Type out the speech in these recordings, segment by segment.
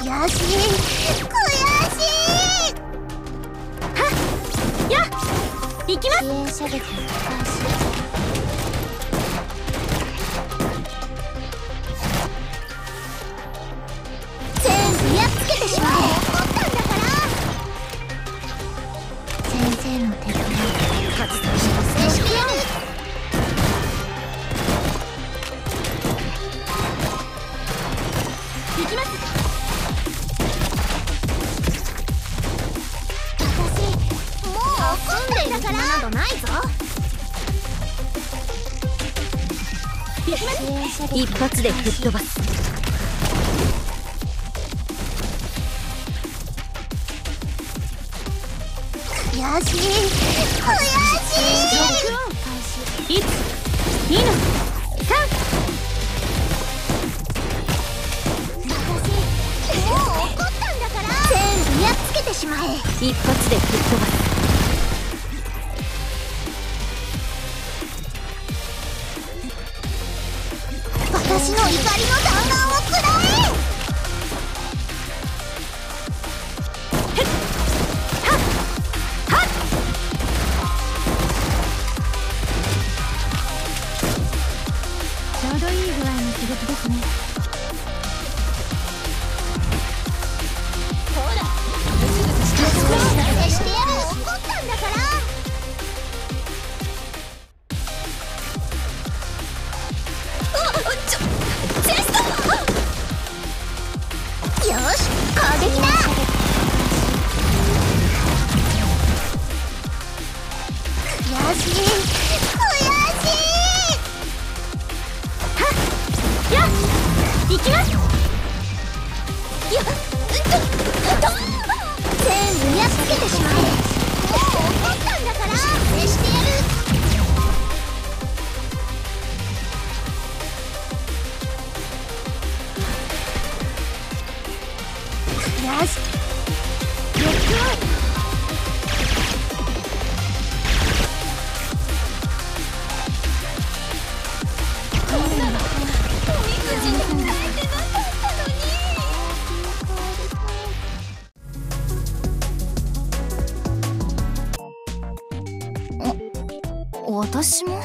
悔しい。悔しい。はっ。や行きます。からなどないぞ一発で吹っ飛ばす悔しい悔しい1 2の3もう怒ったんだから全部やっつけてしまえ。一発で吹っ飛ばす。私の怒りの弾丸をくらえちょうどいい具合の刺激ですね。行きます。よっとと全部やっつけてしまえもう怒ったんだから消してやるよし私も。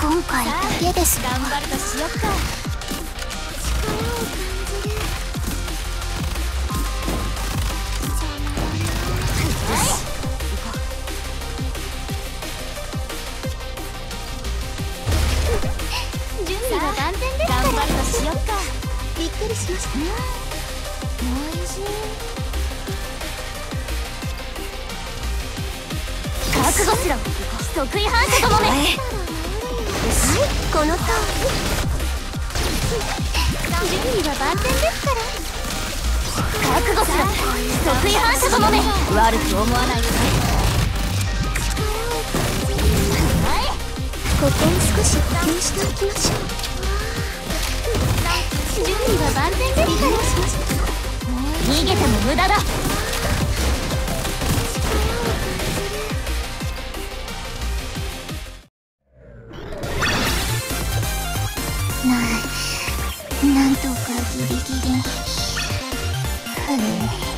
今回だけです頑張るとしよっか力を感じる準備は万全ですから。頑張るとしよっか。びっくりしました。おいしい覚悟しろ。得意反射どもめ。はいこの通り。準備は万全ですから。覚悟しろ。得意反射どもめ。悪く思わないで。ここを少し補給しておきましょう。準備は万全ですから逃げても無駄だ。ななんとかギリギリ。ふう。